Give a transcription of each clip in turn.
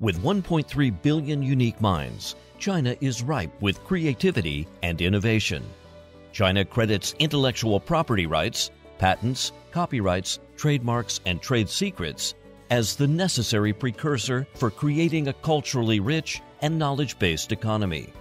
With 1.3 billion unique minds, China is ripe with creativity and innovation. China credits intellectual property rights, patents, copyrights, trademarks, and trade secrets as the necessary precursor for creating a culturally rich and knowledge based economy.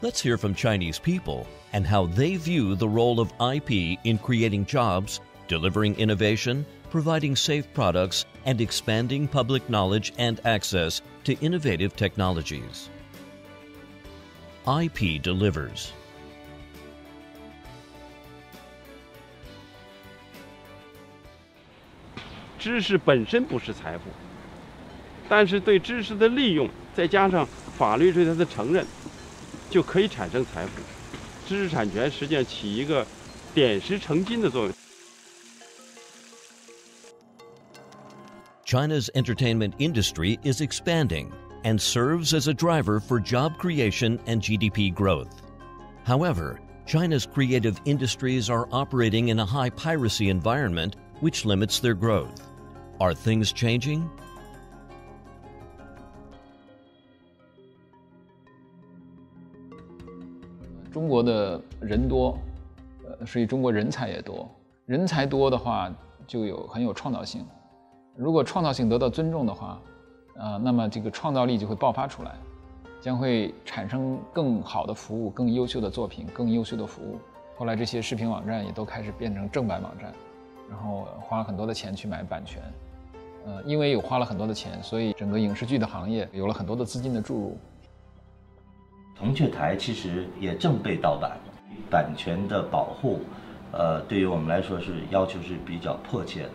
Let's hear from Chinese people and how they view the role of IP in creating jobs, delivering innovation, providing safe products, and expanding public knowledge and access to innovative technologies. IP delivers. 知识本身不是财富，但是对知识的利用，再加上法律对它的承认，就可以产生财富。知识产权实际上起一个点石成金的作用。China's entertainment industry is expanding and serves as a driver for job creation and GDP growth. However, China's creative industries are operating in a high piracy environment which limits their growth. Are things changing? 中国的人多，呃，所以中国人才也多。人才多的话，就有很有创造性。 如果创造性得到尊重的话，啊，那么这个创造力就会爆发出来，将会产生更好的服务、更优秀的作品、更优秀的服务。后来这些视频网站也都开始变成正版网站，然后花了很多的钱去买版权。呃，因为有花了很多的钱，所以整个影视剧的行业有了很多的资金的注入。铜雀台其实也正被盗版，版权的保护，呃，对于我们来说是要求是比较迫切的。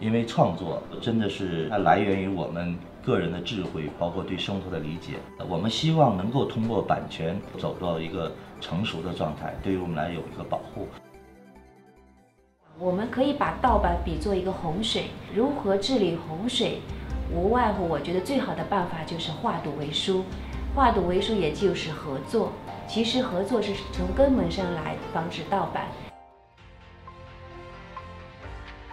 因为创作真的是它来源于我们个人的智慧，包括对生活的理解。我们希望能够通过版权走到一个成熟的状态，对于我们来有一个保护。我们可以把盗版比作一个洪水，如何治理洪水？无外乎我觉得最好的办法就是化赌为输。化赌为输，也就是合作。其实合作是从根本上来防止盗版。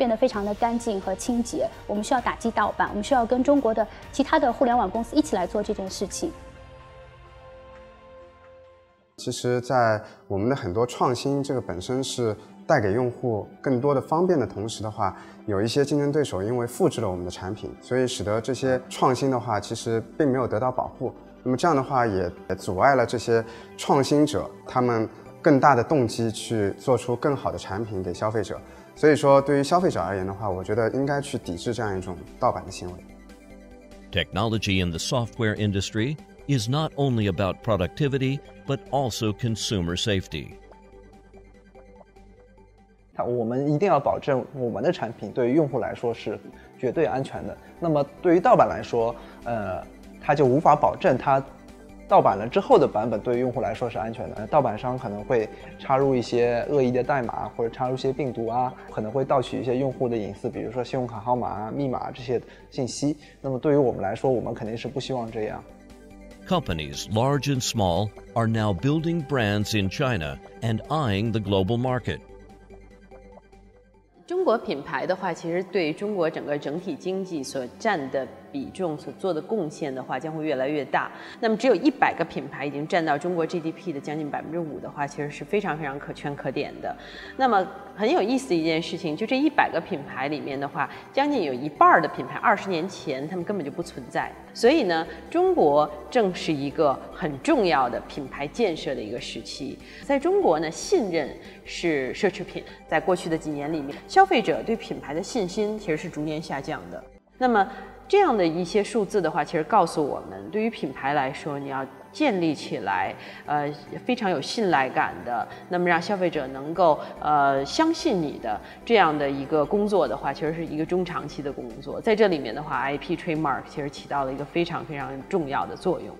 变得非常的干净和清洁。我们需要打击盗版，我们需要跟中国的其他的互联网公司一起来做这件事情。其实，在我们的很多创新，这个本身是带给用户更多的方便的同时的话，有一些竞争对手因为复制了我们的产品，所以使得这些创新的话，其实并没有得到保护。那么这样的话，也阻碍了这些创新者他们更大的动机去做出更好的产品给消费者。所以说，对于消费者而言的话，我觉得应该去抵制这样一种盗版的行为。Technology in the software industry is not only about productivity, but also consumer safety. 它我们一定要保证我们的产品对于用户来说是绝对安全的。那么对于盗版来说，呃，它就无法保证它盗版了之后的版本对于用户来说是安全的。盗版商可能会插入一些恶意的代码，或者插入一些病毒啊，可能会盗取一些用户的隐私，比如说信用卡号码啊、密码这些信息。那么对于我们来说，我们肯定是不希望这样。Companies, large and small, are now building brands in China and eyeing the global market. 国品牌的话，其实对中国整个整体经济所占的比重、所做的贡献的话，将会越来越大。那么，只有一百个品牌已经占到中国 GDP 的将近百分之五的话，其实是非常非常可圈可点的。那么，很有意思的一件事情，就这一百个品牌里面的话，将近有一半的品牌，二十年前他们根本就不存在。所以呢，中国正是一个很重要的品牌建设的一个时期。在中国呢，信任是奢侈品。在过去的几年里面，消费费者对品牌的信心其实是逐年下降的。那么这样的一些数字的话，其实告诉我们，对于品牌来说，你要建立起来，呃，非常有信赖感的，那么让消费者能够呃相信你的这样的一个工作的话，其实是一个中长期的工作。在这里面的话，IP trademark 其实起到了一个非常非常重要的作用。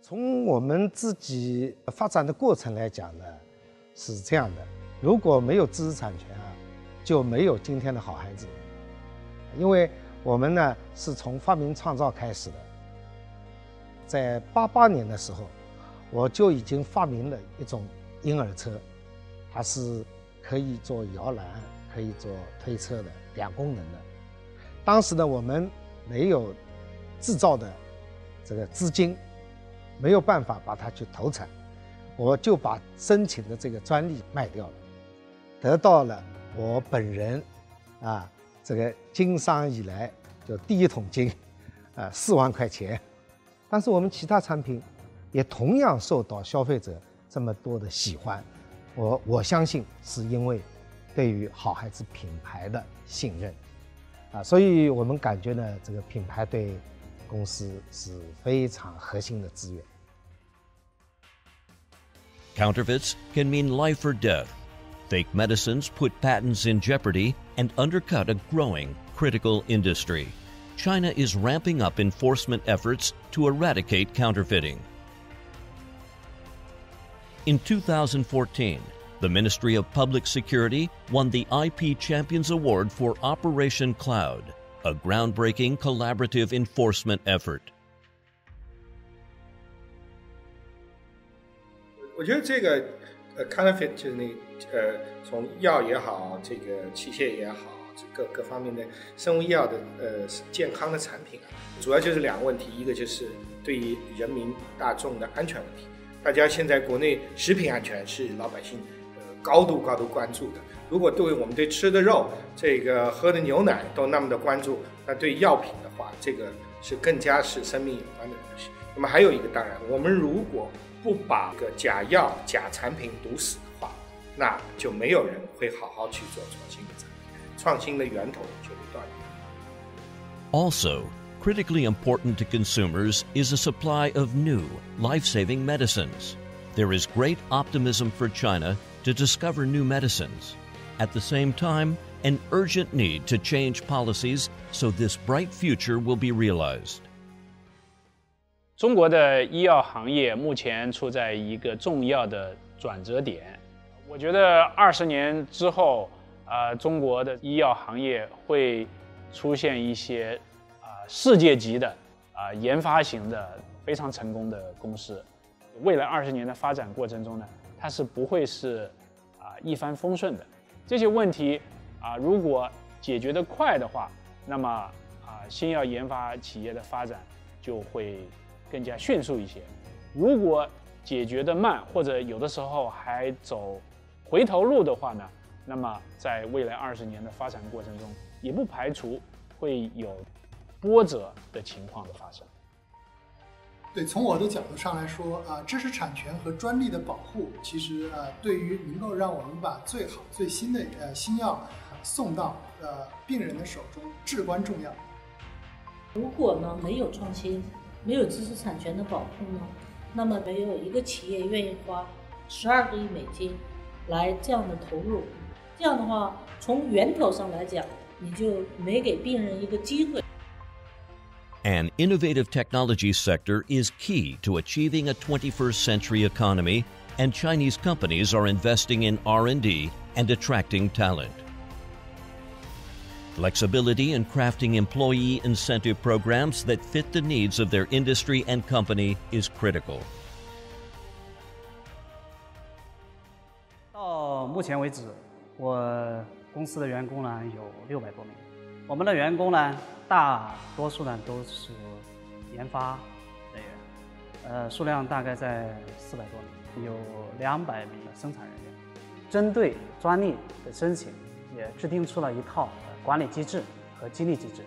从我们自己发展的过程来讲呢，是这样的：如果没有知识产权啊，就没有今天的好孩子。因为我们呢是从发明创造开始的，在八八年的时候，我就已经发明了一种婴儿车，它是可以做摇篮、可以做推车的两功能的。当时呢，我们没有制造的这个资金，没有办法把它去投产，我就把申请的这个专利卖掉了，得到了我本人啊。这个经商以来就第一桶金，啊，四万块钱。但是我们其他产品也同样受到消费者这么多的喜欢，我我相信是因为对于好孩子品牌的信任，啊，所以我们感觉呢，这个品牌对公司是非常核心的资源。Counterfeits can mean life or death. Fake medicines put patents in jeopardy and undercut a growing critical industry. China is ramping up enforcement efforts to eradicate counterfeiting. In 2014, the Ministry of Public Security won the IP Champions Award for Operation Cloud, a groundbreaking collaborative enforcement effort. 我觉得这个 呃，colorfit 就是那呃，从药也好，这个器械也好，各各方面的生物医药的呃健康的产品啊，主要就是两个问题，一个就是对于人民大众的安全问题。大家现在国内食品安全是老百姓呃高度高度关注的。如果对我们对吃的肉、这个喝的牛奶都那么的关注，那对药品的话，这个是更加是生命有关的东西。那么还有一个，当然，我们如果不把个假药、假产品毒死。那就没有人会好好去做创新的产品，创新的源头就会断掉。Also, critically important to consumers is a supply of new, life saving medicines. There is great optimism for China to discover new medicines. At the same time, an urgent need to change policies so this bright future will be realized. 中国的医药行业目前处在一个重要的转折点。我觉得二十年之后，啊，中国的医药行业会出现一些啊世界级的啊研发型的非常成功的公司。未来二十年的发展过程中呢，它是不会是啊一帆风顺的。这些问题啊，如果解决得快的话，那么啊新药研发企业的发展就会更加迅速一些。如果解决的慢，或者有的时候还走。回头路的话呢，那么在未来二十年的发展过程中，也不排除会有波折的情况的发生。对，从我的角度上来说啊，知识产权和专利的保护，其实呃，对于能够让我们把最好最新的呃新药送到呃病人的手中至关重要。如果呢没有创新，没有知识产权的保护呢，那么没有一个企业愿意花十二个亿美金。来这样的投入，这样的话，从源头上来讲，你就没给病人一个机会。An innovative technology sector is key to achieving a 21st century economy, and Chinese companies are investing in R&D and attracting talent. Flexibility in crafting employee incentive programs that fit the needs of their industry and company is critical. 目前为止，我公司的员工呢有六百多名。我们的员工呢，大多数呢都是研发人员，呃，数量大概在四百多名，有两百名生产人员。针对专利的申请，也制定出了一套 管理机制和激励机制。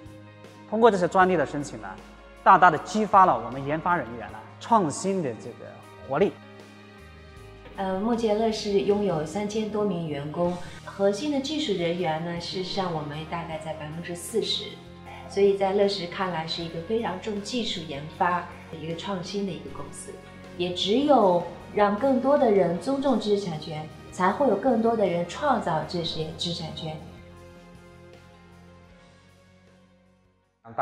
通过这些专利的申请呢，大大的激发了我们研发人员呢创新的这个活力。呃，目前乐视拥有三千多名员工，核心的技术人员呢，事实上我们大概在百分之四十，所以在乐视看来是一个非常重技术研发、一个创新的一个公司。也只有让更多的人尊重知识产权，才会有更多的人创造这些知识产权。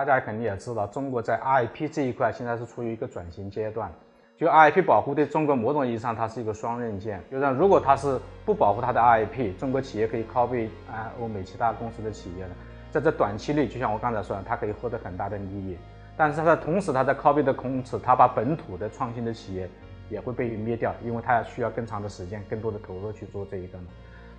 大家肯定也知道，中国在 IP 这一块现在是处于一个转型阶段。就 IP 保护对中国某种意义上它是一个双刃剑，就让如果它是不保护它的 IP，中国企业可以 copy 啊欧美其他公司的企业的，在这短期内，就像我刚才说的，它可以获得很大的利益。但是它同时，它在 copy 的同时，它把本土的创新的企业也会被灭掉，因为它需要更长的时间、更多的投入去做这一个嘛。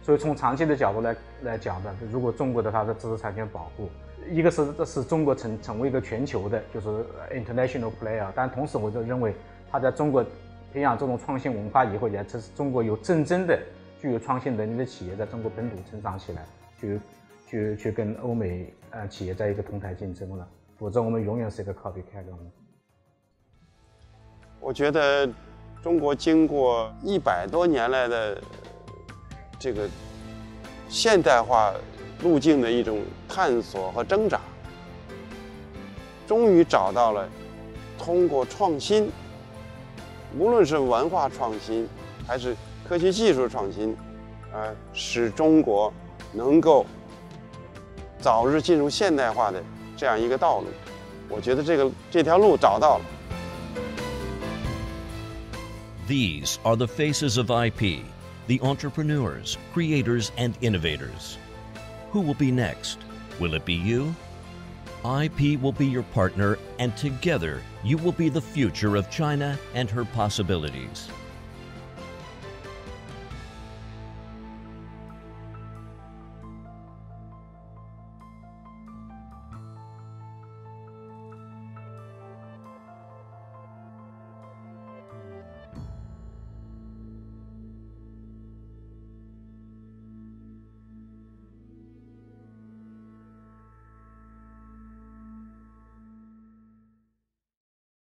所以从长期的角度来来讲的，如果中国的它的知识产权保护，一个是这是中国成成为一个全球的，就是 international player，但同时我就认为，它在中国培养这种创新文化以后，也这是中国有真正的具有创新能力的企业在中国本土成长起来，去去去跟欧美呃企业在一个同台竞争了。否则，我们永远是一个 copycat。我觉得，中国经过一百多年来的这个现代化路径的一种探索和挣扎，终于找到了通过创新，无论是文化创新还是科学技术创新，呃，使中国能够早日进入现代化的。这样一个道路，我觉得这个这条路找到了。These are the faces of IP, the entrepreneurs, creators, and innovators. Who will be next? Will it be you? IP will be your partner, and together you will be the future of China and her possibilities.